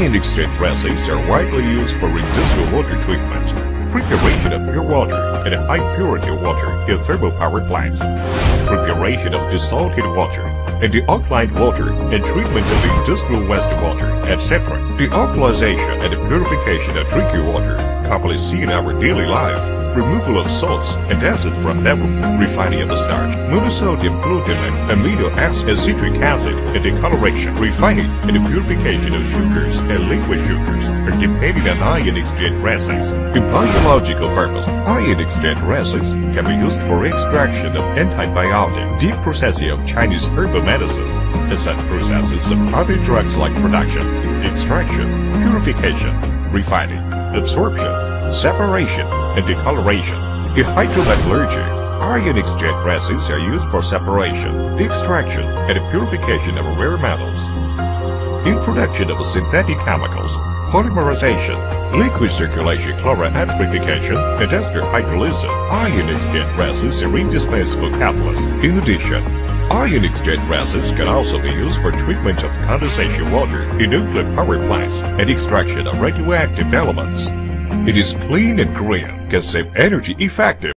Ion exchange resins are widely used for industrial water treatment, preparation of pure water and high purity water in thermal power plants, preparation of desalted water and dealkaline water and treatment of industrial wastewater, etc. Dealkalization and purification of drinking water commonly seen in our daily life removal of salts and acid from level, refining of the starch, monosodium glutamate, amino acid, and citric acid, and decoloration, refining, and purification of sugars and liquid sugars. Are depending on ion exchange resins. In biological pharmacy, ion exchange resins can be used for extraction of antibiotic, deep processing of Chinese herbal medicines, and such processes of other drugs like production, extraction, purification, refining, absorption, separation, and decoloration. In hydrometallurgy, ion exchange resins are used for separation, extraction, and purification of rare metals. In production of synthetic chemicals, polymerization, liquid circulation chloride amplification, and ester hydrolysis, ion exchange resins are indispensable catalysts. In addition, Ion exchange resins can also be used for treatment of condensation water in nuclear power plants and extraction of radioactive elements. It is clean and green, can save energy effective.